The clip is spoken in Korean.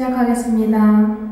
시작하겠습니다.